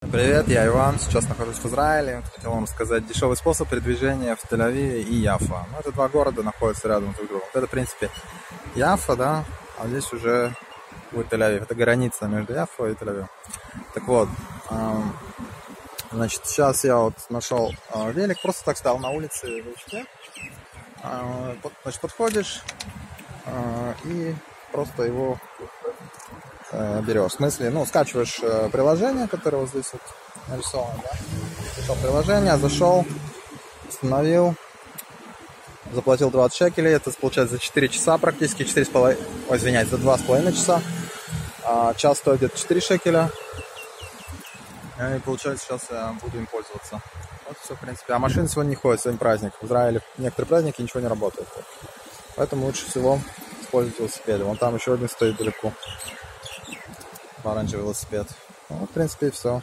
Привет, я Иван, сейчас нахожусь в Израиле. Хотел вам рассказать дешевый способ передвижения в Тель-Авиве и Яфа. Ну, это два города находятся рядом друг с другом. Вот это, в принципе, Яфа, да, а здесь уже будет Тель-Авив. Это граница между Яфа и Тель-Авивом. Так вот, значит, сейчас я вот нашел а, велик, просто так стал на улице в Лучке. А, значит, подходишь а, и просто его э, берешь. В смысле, ну, скачиваешь э, приложение, которое вот здесь вот нарисовано, да? Скачал приложение, зашел, установил, заплатил 20 шекелей, это получается за 4 часа практически, 4,5, ой, извиняюсь, за 2,5 часа. А час стоит где-то 4 шекеля. И получается, сейчас я буду им пользоваться. Вот все, в принципе. А машины сегодня не ходят, сегодня праздник. В Израиле некоторые праздники ничего не работает. Поэтому лучше всего использовать велосипеды. Вон там еще один стоит далеко. Оранжевый велосипед. Ну, в принципе, и все.